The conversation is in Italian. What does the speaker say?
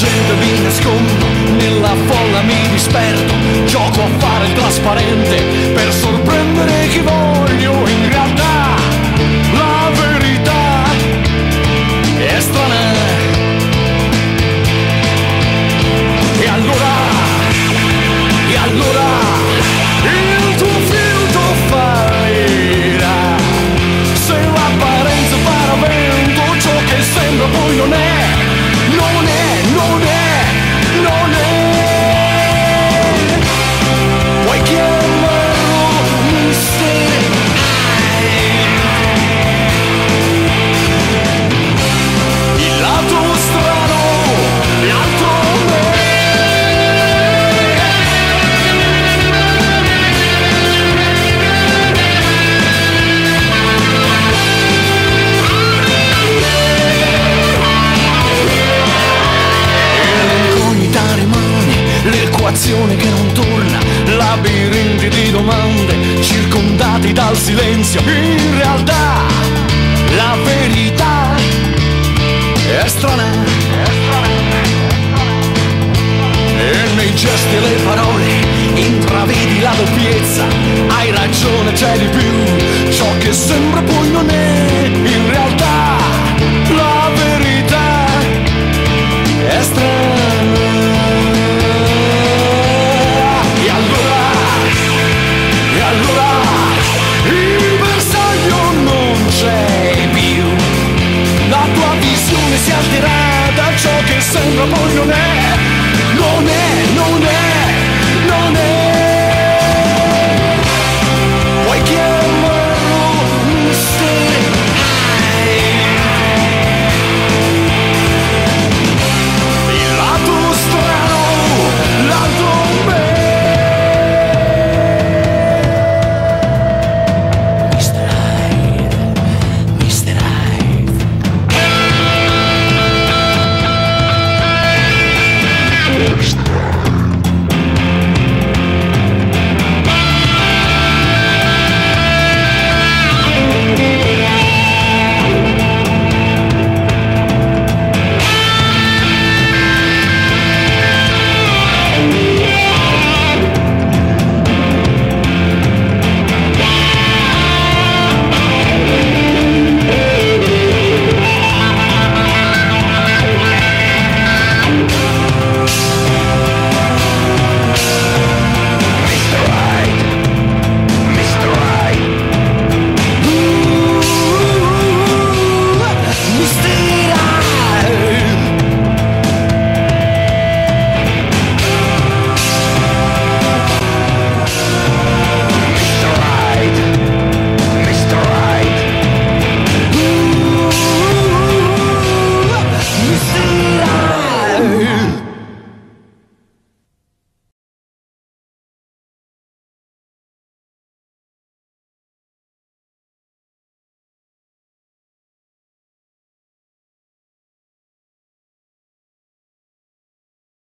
gente mi nascondo, nella folla mi disperdo, gioco a fare il trasparente per sorprendere chi voglio, labirinti di domande circondati dal silenzio. In realtà la verità è strana. E nei gesti e le parole intravedi la doppiezza. Hai ragione, c'è di più. Ciò che sembra poi non è, in ciò che sembra poi non è, non è, non è, non è.